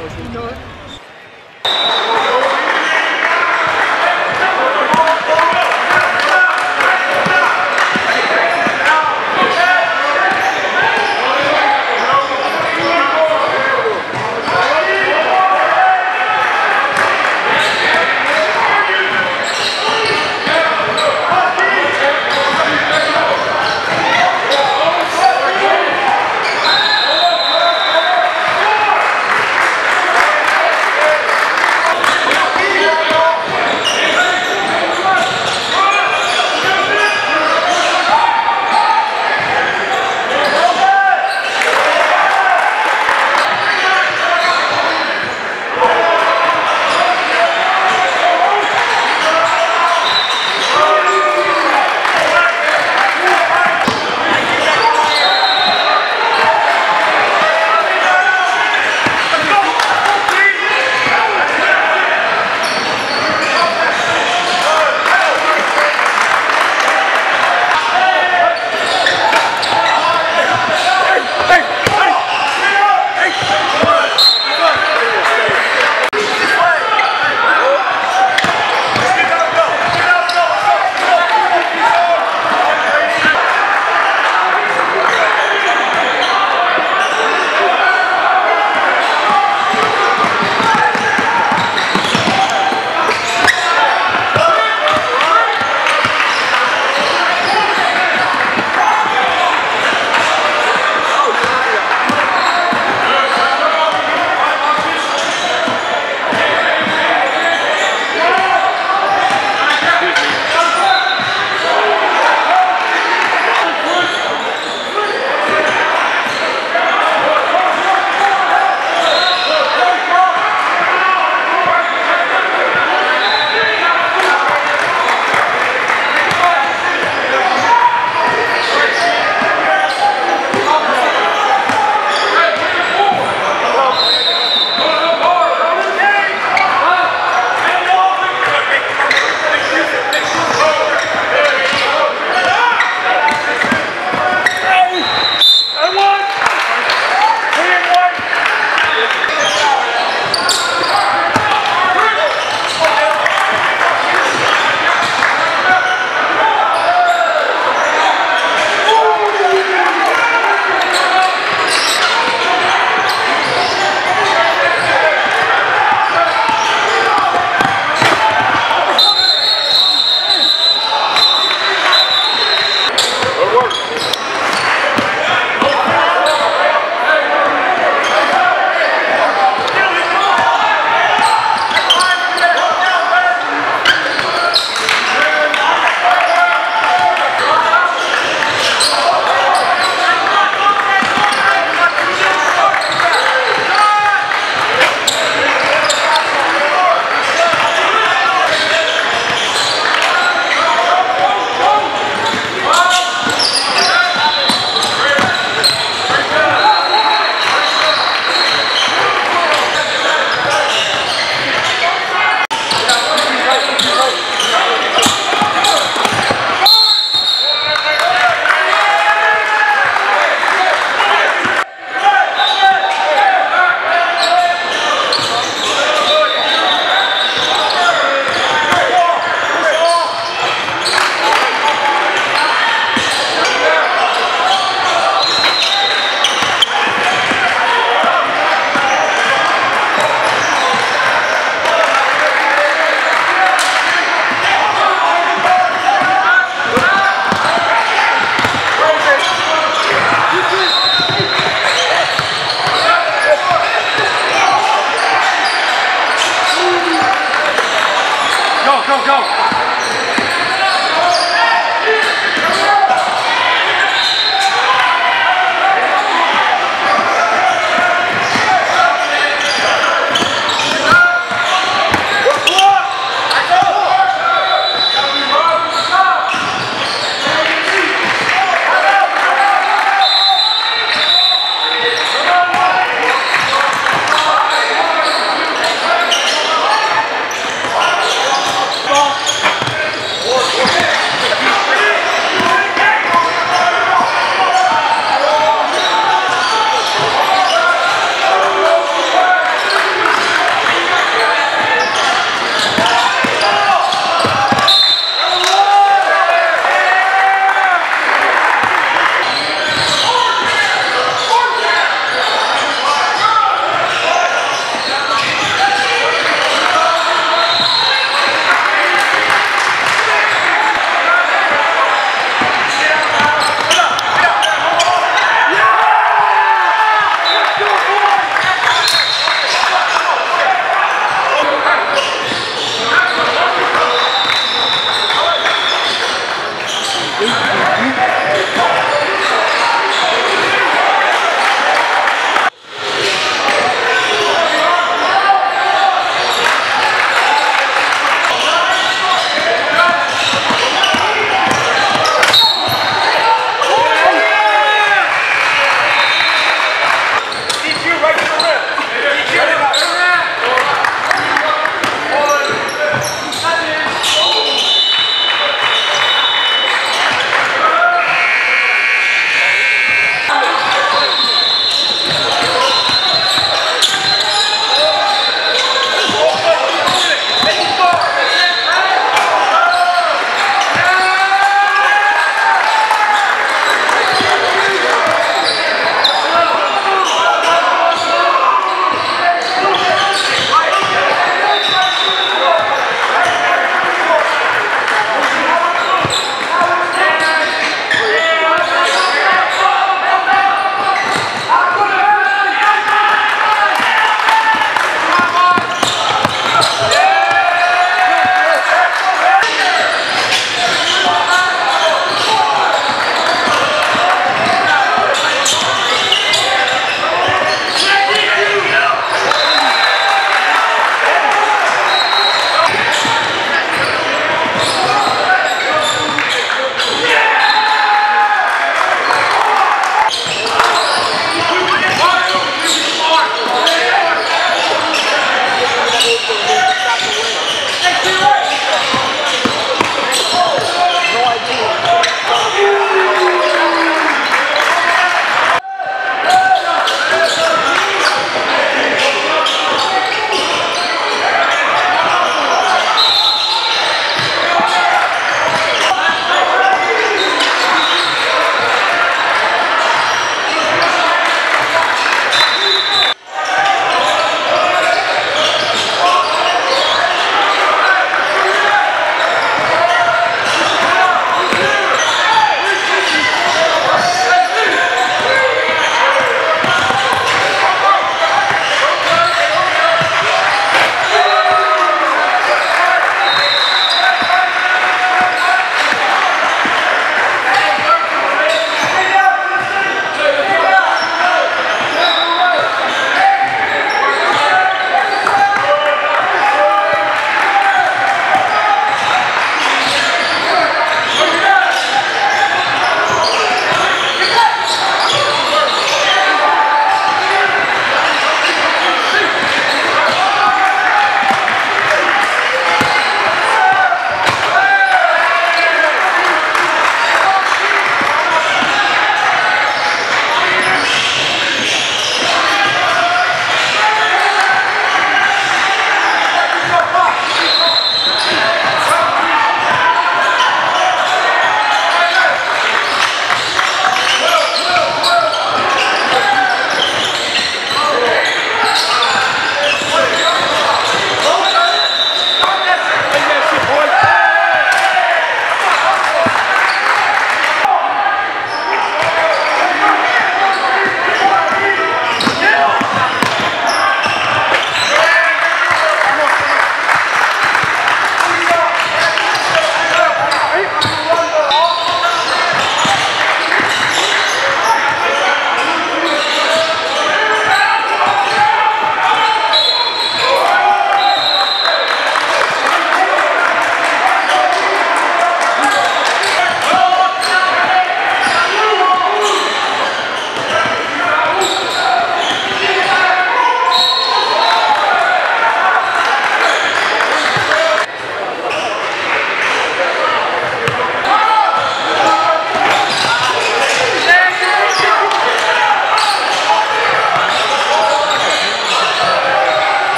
Thank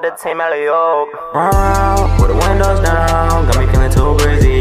to the team, alley-oop. Run around, with the windows down, got me feeling too breezy.